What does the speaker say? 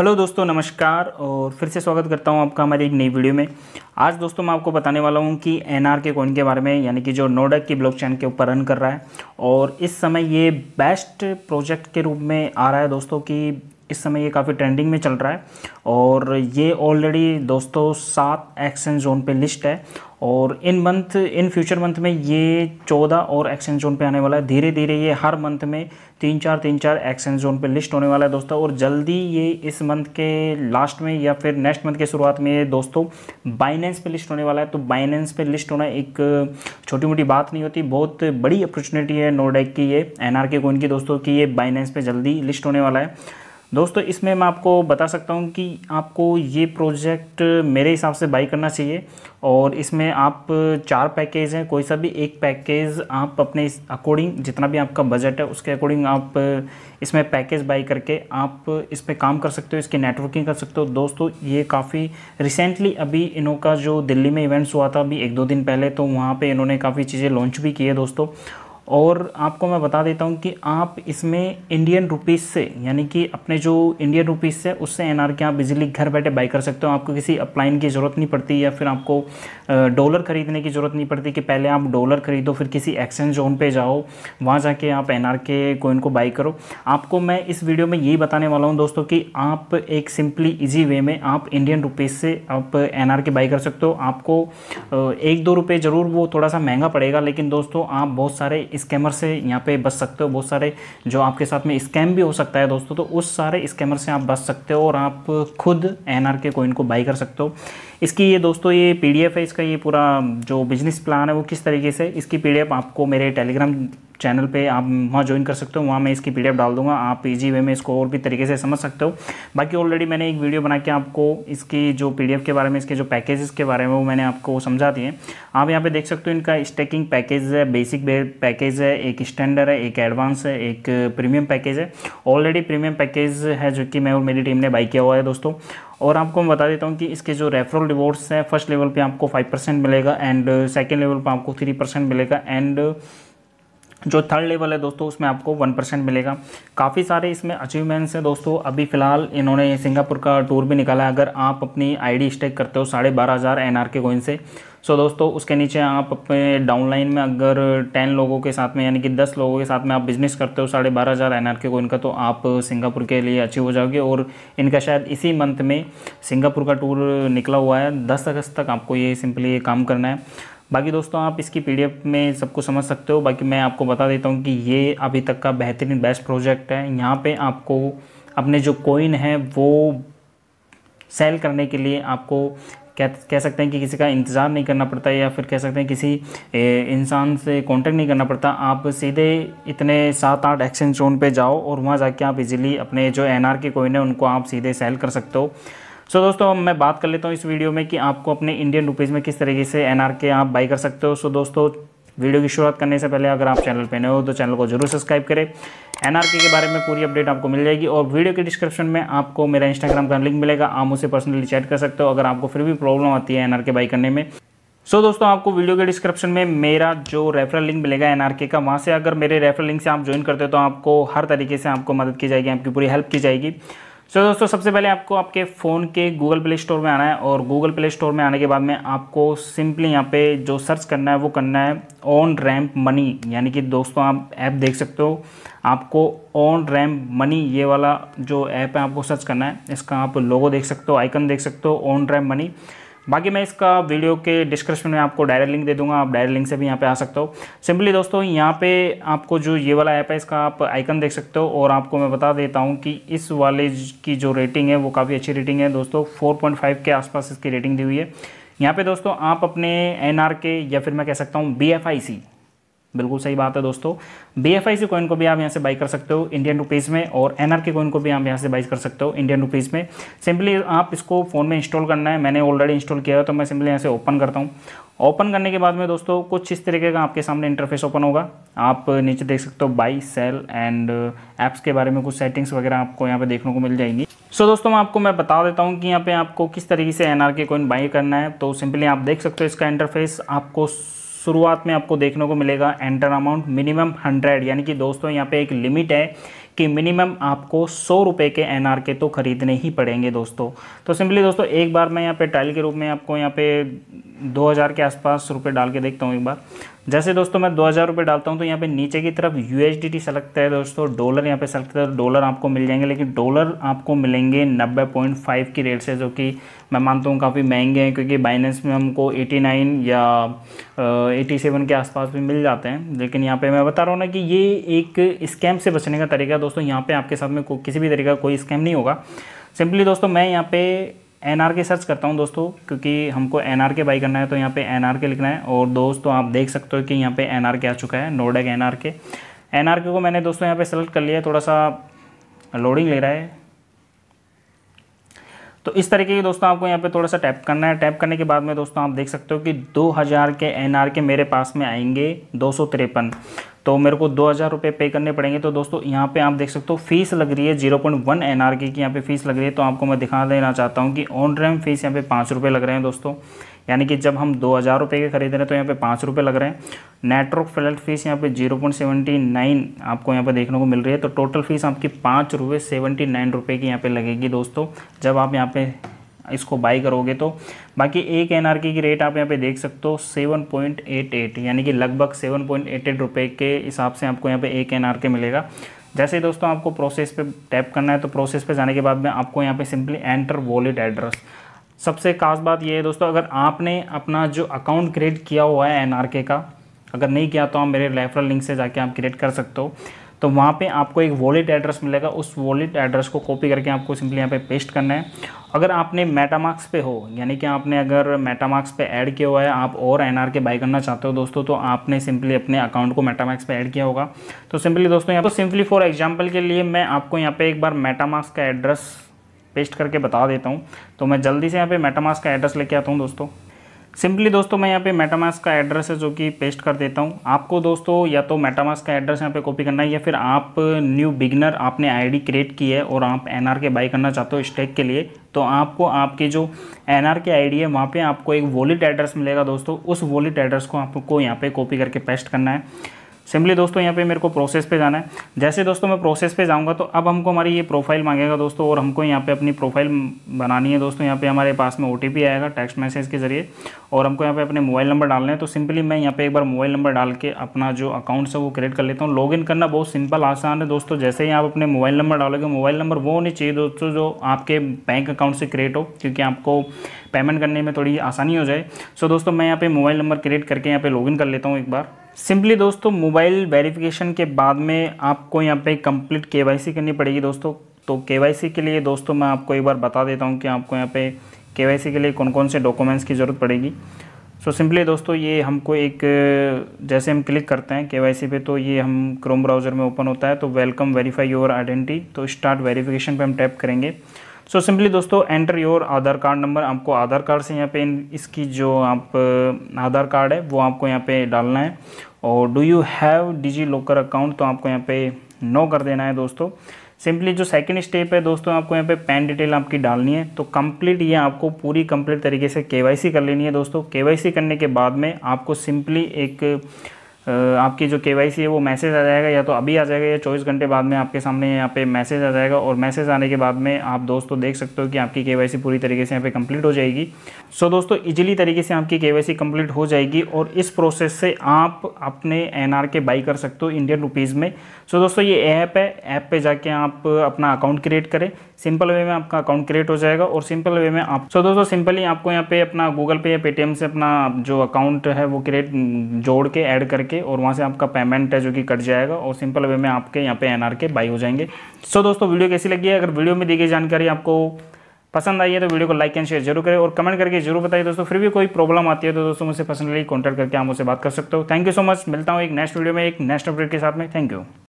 Hello दोस्तों, नमस्कार और फिर से स्वागत करता हूँ आपका हमारी एक नई वीडियो में। आज दोस्तों मैं आपको बताने वाला हूँ कि एन आर के कॉइन के बारे में, यानी कि जो नोडक की ब्लॉकचेन के ऊपर रन कर रहा है। और इस समय ये बेस्ट प्रोजेक्ट के रूप में आ रहा है दोस्तों कि इस समय ये काफ़ी ट्रेंडिंग में चल रहा है। और ये ऑलरेडी दोस्तों सात एक्शन जोन पे लिस्ट है। और in month in future month में ये चौदह और एक्शन जोन पे आने वाला है। धीरे धीरे ये हर मंथ में तीन चार तीन चार एक्शन जोन पे लिस्ट होने वाला है दोस्तों। और जल्दी ये इस मंथ के लास्ट में या फिर नेक्स्ट मंथ के शुरुआत में दोस्तों बाइनेंस पे लिस्ट होने वाला है। तो बाइनेंस पे लिस्ट होना एक छोटी मोटी बात नहीं होती। बहुत बड़ी अपॉर्चुनिटी है नोडेक की ये एन आर के की दोस्तों की ये बाइनेंस पे जल्दी लिस्ट होने वाला है। दोस्तों, इसमें मैं आपको बता सकता हूँ कि आपको ये प्रोजेक्ट मेरे हिसाब से बाई करना चाहिए और इसमें आप चार पैकेज हैं, कोई सा भी एक पैकेज आप अपने अकॉर्डिंग जितना भी आपका बजट है उसके अकॉर्डिंग आप इसमें पैकेज बाई करके आप इस पर काम कर सकते हो, इसकी नेटवर्किंग कर सकते हो। दोस्तों, ये काफ़ी रिसेंटली अभी इन्हों का जो दिल्ली में इवेंट्स हुआ था, अभी एक दो दिन पहले तो वहाँ पर इन्होंने काफ़ी चीज़ें लॉन्च भी की है दोस्तों। और आपको मैं बता देता हूँ कि आप इसमें इंडियन रुपीज़ से, यानी कि अपने जो इंडियन रुपीज़ से, उससे एन आर के आप इजीली घर बैठे बाई कर सकते हो। आपको किसी अप्लाइन की ज़रूरत नहीं पड़ती या फिर आपको डॉलर ख़रीदने की ज़रूरत नहीं पड़ती कि पहले आप डॉलर ख़रीदो, फिर किसी एक्सचेंज जोन पे जाओ, वहाँ जाके आप एन आर के कोइन को बाई करो। आपको मैं इस वीडियो में यही बताने वाला हूँ दोस्तों कि आप एक सिंपली ईजी वे में आप इंडियन रुपीज़ से आप एन आर के बाई कर सकते हो। आपको एक दो रुपये ज़रूर वो थोड़ा सा महँगा पड़ेगा, लेकिन दोस्तों आप बहुत सारे स्कैमर से यहाँ पे बच सकते हो, बहुत सारे जो आपके साथ में स्कैम भी हो सकता है दोस्तों तो उस सारे स्कैमर से आप बच सकते हो और आप खुद एनआर के कोइन को बाई कर सकते हो। इसकी ये दोस्तों, ये पीडीएफ है, इसका ये पूरा जो बिज़नेस प्लान है, वो किस तरीके से, इसकी पीडीएफ आपको मेरे टेलीग्राम चैनल पे आप वहाँ ज्वाइन कर सकते हो, वहाँ मैं इसकी पीडीएफ डाल दूँगा, आप इजी वे में इसको और भी तरीके से समझ सकते हो। बाकी ऑलरेडी मैंने एक वीडियो बना के आपको इसकी जो पीडीएफ के बारे में, इसके जो पैकेजेस के बारे में वो मैंने आपको समझा दिए। आप यहाँ पे देख सकते हो इनका स्टेकिंग पैकेज है बेसिक पैकेज है, एक स्टैंडर्ड है, एक एडवांस है, एक प्रीमियम पैकेज है। ऑलरेडी प्रीमियम पैकेज है जो कि मैं और मेरी टीम ने बाई किया हुआ है दोस्तों। और आपको मैं बता देता हूँ कि इसके जो रेफरल रिवॉर्ड्स हैं फ़र्स्ट लेवल पे आपको फाइव परसेंट मिलेगा एंड सेकेंड लेवल पे आपको थ्री परसेंट मिलेगा एंड जो थर्ड लेवल है दोस्तों, उसमें आपको वन परसेंट मिलेगा। काफ़ी सारे इसमें अचीवमेंट्स हैं दोस्तों। अभी फ़िलहाल इन्होंने सिंगापुर का टूर भी निकाला है। अगर आप अपनी आईडी स्टेक करते हो साढ़े बारह हज़ार एन आर के कोइन से सो दोस्तों, उसके नीचे आप अपने डाउनलाइन में अगर टेन लोगों के साथ में, यानी कि दस लोगों के साथ में आप बिज़नेस करते हो साढ़े बारह हज़ार एन कोइन का तो आप सिंगापुर के लिए अचीव हो जाओगे। और इनका शायद इसी मंथ में सिंगापुर का टूर निकला हुआ है। दस अगस्त तक आपको ये सिंपली ये काम करना है। बाकी दोस्तों, आप इसकी पीडीएफ में सब कुछ समझ सकते हो। बाकी मैं आपको बता देता हूँ कि ये अभी तक का बेहतरीन बेस्ट प्रोजेक्ट है। यहाँ पे आपको अपने जो कोइन है, वो सेल करने के लिए आपको कह कह सकते हैं कि किसी का इंतज़ार नहीं करना पड़ता या फिर कह सकते हैं किसी इंसान से कांटेक्ट नहीं करना पड़ता। आप सीधे इतने सात आठ एक्सचेंज जोन पे जाओ और वहाँ जाके आप इजीली अपने जो एनआर के कोइन है, उनको आप सीधे सेल कर सकते हो। सो so, दोस्तों मैं बात कर लेता हूँ इस वीडियो में कि आपको अपने इंडियन रुपीज़ में किस तरीके से एन के आप बाई कर सकते हो। सो so, दोस्तों वीडियो की शुरुआत करने से पहले अगर आप चैनल पर नए हो तो चैनल को ज़रूर सब्सक्राइब करें। एन के बारे में पूरी अपडेट आपको मिल जाएगी और वीडियो के डिस्क्रिप्शन में आपको मेरा इंस्टाग्राम का लिंक मिलेगा। आप मुझसे पर्सनली चैट कर सकते हो अगर आपको फिर भी प्रॉब्लम आती है एन के बाई करने में। सो so, दोस्तों आपको वीडियो के डिस्क्रिप्शन में मेरा जो रेफरल लिंक मिलेगा एनआरके का वहाँ से अगर मेरे रेफरल लिंक से आप ज्वाइन करते हो तो आपको हर तरीके से आपको मदद की जाएगी आपकी पूरी हेल्प की जाएगी। सो so, दोस्तों सबसे पहले आपको आपके फ़ोन के गूगल प्ले स्टोर में आना है और गूगल प्ले स्टोर में आने के बाद में आपको सिंपली यहाँ पे जो सर्च करना है वो करना है ऑन रैम्प मनी यानी कि दोस्तों आप ऐप देख सकते हो। आपको ऑन रैम्प मनी ये वाला जो ऐप है आपको सर्च करना है। इसका आप लोगो देख सकते हो आइकन देख सकते हो ऑन रैम्प मनी बाकी मैं इसका वीडियो के डिस्क्रिप्शन में आपको डायरेक्ट लिंक दे दूँगा, आप डायरेक्ट लिंक से भी यहाँ पे आ सकते हो। सिंपली दोस्तों, यहाँ पे आपको जो ये वाला ऐप है, इसका आप आइकन देख सकते हो और आपको मैं बता देता हूँ कि इस वाले की जो रेटिंग है, वो काफ़ी अच्छी रेटिंग है। दोस्तों फोर के आसपास इसकी रेटिंग दी हुई है। यहाँ पे दोस्तों, आप अपने एन के या फिर मैं कह सकता हूँ बी बिल्कुल सही बात है दोस्तों। B F I C coin को भी आप यहाँ से बाई कर सकते हो इंडियन रुपीज़ में और एन आर के कॉइन को भी आप यहाँ से बाई कर सकते हो इंडियन रुपीज़ में। सिंपली आप इसको फ़ोन में इंस्टॉल करना है। मैंने ऑलरेडी इंस्टॉल किया है तो मैं सिंपली यहाँ से ओपन करता हूँ। ओपन करने के बाद में दोस्तों कुछ इस तरीके का आपके सामने इंटरफेस ओपन होगा। आप नीचे देख सकते हो बाई सेल एंड ऐप्स के बारे में कुछ सेटिंग्स वगैरह आपको यहाँ पे देखने को मिल जाएँगी। सो so, दोस्तों मैं आपको मैं बता देता हूँ कि यहाँ पे आपको किस तरीके से N R K coin buy करना है। तो सिंपली आप देख सकते हो इसका इंटरफेस आपको शुरुआत में आपको देखने को मिलेगा एंटर अमाउंट मिनिमम हंड्रेड यानी कि दोस्तों यहाँ पे एक लिमिट है कि मिनिमम आपको सौ रुपये के एनआर के तो खरीदने ही पड़ेंगे दोस्तों। तो सिंपली दोस्तों एक बार मैं यहाँ पे टाइल के रूप में आपको यहाँ पे दो हज़ार के आसपास रुपये डाल के देखता हूँ एक बार। जैसे दोस्तों मैं दो हज़ार रुपये डालता हूँ तो यहाँ पे नीचे की तरफ़ यू सेलेक्ट है दोस्तों डॉलर यहाँ पे सेलेक्ट है डॉलर आपको मिल जाएँगे, लेकिन डॉलर आपको मिलेंगे नब्बे पॉइंट फाइव की रेट से, जो कि मैं मानता हूँ काफ़ी महँगे हैं, क्योंकि बाइनेंस में हमको एटी नाइन या एटी सेवन के आसपास भी मिल जाते हैं। लेकिन यहाँ पे मैं बता रहा हूँ ना कि ये एक स्कैम से बचने का तरीका दोस्तों, यहाँ पे आपके साथ में किसी भी तरीका कोई स्कैम नहीं होगा। सिंपली दोस्तों मैं यहाँ पे एन आर के सर्च करता हूँ दोस्तों, क्योंकि हमको एन आर के बाई करना है तो यहाँ पे एन आर के लिखना है। और दोस्तों आप देख सकते हो कि यहाँ पे एन आर के आ चुका है नोडेक N R K. N R K को मैंने दोस्तों यहाँ पे सेलेक्ट कर लिया है, थोड़ा सा लोडिंग ले रहा है। तो इस तरीके की दोस्तों आपको यहाँ पे थोड़ा सा टैप करना है। टैप करने के बाद में दोस्तों आप देख सकते हो कि 2000 के एनआर के मेरे पास में आएँगे, दो सौ तिरपन। तो मेरे को दो हज़ार रुपये पे करने पड़ेंगे। तो दोस्तों, यहाँ पे आप देख सकते हो फ़ीस लग रही है zero point one N R की। यहाँ पे फ़ीस लग रही है तो आपको मैं दिखा देना चाहता हूँ कि ऑन रैम फ़ीस यहाँ पे पाँच रुपये लग रहे हैं दोस्तों। यानी कि जब हम दो हज़ार रुपये के खरीद रहे हैं तो यहाँ पे पाँच रुपये लग रहे हैं। नेटवर्क फ्लैट फ़ीस यहाँ पे ज़ीरो पॉइंट सेवेंटी नाइन आपको यहाँ पे देखने को मिल रही है। तो टोटल फ़ीस आपकी पाँच रुपये सेवेंटी नाइन रुपये की यहाँ पे लगेगी दोस्तों। जब आप यहाँ पे इसको बाई करोगे तो। बाकी एक एन की रेट आप यहाँ पे देख सकते हो सेवन पॉइंट एट एट यानी कि लगभग सेवन पॉइंट एट एट रुपये के हिसाब से आपको यहाँ पे एक एन के मिलेगा। जैसे दोस्तों आपको प्रोसेस पे टैप करना है तो प्रोसेस पे जाने के बाद में आपको यहाँ पे सिंपली एंटर वॉलेट एड्रेस सबसे खास बात ये है दोस्तों, अगर आपने अपना जो अकाउंट क्रिएट किया हुआ है एन का, अगर नहीं किया तो आप मेरे रेफरल लिंक से जाके आप क्रिएट कर सकते हो। तो वहाँ पे आपको एक वॉलेट एड्रेस मिलेगा। उस वॉलेट एड्रेस को कॉपी करके आपको सिंपली यहाँ पे पेस्ट करना है। अगर आपने मेटामार्क्स पे हो, यानी कि आपने अगर मेटामार्क्स पे ऐड किया हुआ है, आप और एनआर के बाई करना चाहते हो दोस्तों तो आपने सिंपली अपने अकाउंट को मेटामार्क्स पे ऐड किया होगा। तो सिंपली दोस्तों, यहाँ पर सिंपली फॉर एग्ज़ाम्पल के लिए मैं आपको यहाँ पर एक बार मेटामार्क्स का एड्रेस पेस्ट करके बता देता हूँ। तो मैं जल्दी से यहाँ पर मेटामार्क्स का एड्रेस लेके आता हूँ दोस्तों। सिंपली दोस्तों मैं यहाँ पे मेटामास का एड्रेस है जो कि पेस्ट कर देता हूँ। आपको दोस्तों या तो मेटामास का एड्रेस यहाँ पे कॉपी करना है या फिर आप न्यू बिगनर आपने आईडी क्रिएट की है और आप एनआर के बाई करना चाहते हो स्टेक के लिए तो आपको आपके जो एनआर के आईडी है वहाँ पे आपको एक वॉलेट एड्रेस मिलेगा दोस्तों। उस वॉलेट एड्रेस को आपको यहाँ पे कॉपी करके पेस्ट करना है। सिंपली दोस्तों, यहाँ पे मेरे को प्रोसेस पे जाना है। जैसे दोस्तों मैं प्रोसेस पे जाऊँगा तो अब हमको हमारी ये प्रोफ़ाइल मांगेगा दोस्तों, और हमको यहाँ पे अपनी प्रोफ़ाइल बनानी है दोस्तों। यहाँ पे हमारे पास में ओटीपी आएगा टेक्स्ट मैसेज के ज़रिए, और हमको यहाँ पे अपने मोबाइल नंबर डालने हैं। तो सिंपली मैं यहाँ पे एक बार मोबाइल नंबर डाल के अपना जो अकाउंट्स है, वो क्रिएट कर लेता हूँ। लॉगिन करना बहुत सिंपल आसान है दोस्तों। जैसे ही आप अपने मोबाइल नंबर डालोगे मोबाइल नंबर वो होनी चाहिए दोस्तों, जो आपके बैंक अकाउंट से क्रिएट हो, क्योंकि आपको पेमेंट करने में थोड़ी आसानी हो जाए। सो दोस्तों, मैं यहाँ पे मोबाइल नंबर क्रिएट करके यहाँ पे लॉगिन कर लेता हूँ एक बार। सिंपली दोस्तों मोबाइल वेरिफिकेशन के बाद में आपको यहाँ पे कंप्लीट के करनी पड़ेगी दोस्तों। तो के के लिए दोस्तों मैं आपको एक बार बता देता हूँ कि आपको यहाँ पे के के लिए कौन कौन से डॉक्यूमेंट्स की ज़रूरत पड़ेगी। सो so, सिंपली दोस्तों ये हमको एक जैसे हम क्लिक करते हैं के पे तो ये हम क्रोम ब्राउज़र में ओपन होता है तो वेलकम वेरीफाई योर आइडेंटिटी तो स्टार्ट वेरिफिकेशन पे हम टैप करेंगे। सो सिंपली दोस्तों enter your Aadhaar card number आपको आधार कार्ड से यहाँ पे इसकी जो आप आधार कार्ड है, वो आपको यहाँ पे डालना है। और do you have DigiLocker account तो आपको यहाँ पे नो कर देना है दोस्तों। सिंपली जो सेकंड स्टेप है दोस्तों, आपको यहाँ पे पैन डिटेल आपकी डालनी है। तो कंप्लीट ये आपको पूरी कंप्लीट तरीके से के कर लेनी है दोस्तों। के करने के बाद में आपको सिंपली एक आपकी जो के है वो मैसेज आ जाएगा या तो अभी आ जाएगा या चौबीस घंटे बाद में आपके सामने यहाँ पे मैसेज आ जाएगा और मैसेज आने के बाद में आप दोस्तों देख सकते हो कि आपकी के पूरी तरीके से यहाँ पे कंप्लीट हो जाएगी। सो so, दोस्तों इजीली तरीके से आपकी के कंप्लीट हो जाएगी और इस प्रोसेस से आप अपने एनआर के बाई कर सकते हो इंडियन रुपीज़ में। सो so, दोस्तों ये ऐप है ऐप पर जाके आप अपना अकाउंट क्रिएट करें। सिंपल वे में आपका अकाउंट क्रिएट हो जाएगा और सिंपल वे में आप सो so, दोस्तों सिंपली आपको यहाँ पे अपना गूगल पे या पेटीएम से अपना जो अकाउंट है वो क्रिएट जोड़ के ऐड करके और वहाँ से आपका पेमेंट है जो कि कट जाएगा और सिंपल वे में आपके यहाँ पे एनआर के बाई हो जाएँगे। सो so, दोस्तों वीडियो कैसी लगी है? अगर वीडियो में दी गई जानकारी आपको पसंद आई है तो वीडियो को लाइक एंड शेयर ज़रूर करें और कमेंट करके ज़रूर बताइए दोस्तों फिर भी कोई प्रॉब्लम आती है तो दोस्तों मुझसे पर्सनली कॉन्टैक्ट करके आप मुझसे बात कर सकते हो। थैंक यू सो मच मिलता हूँ एक नेक्स्ट वीडियो में एक नेक्स्ट अपडेट के साथ में। Thank you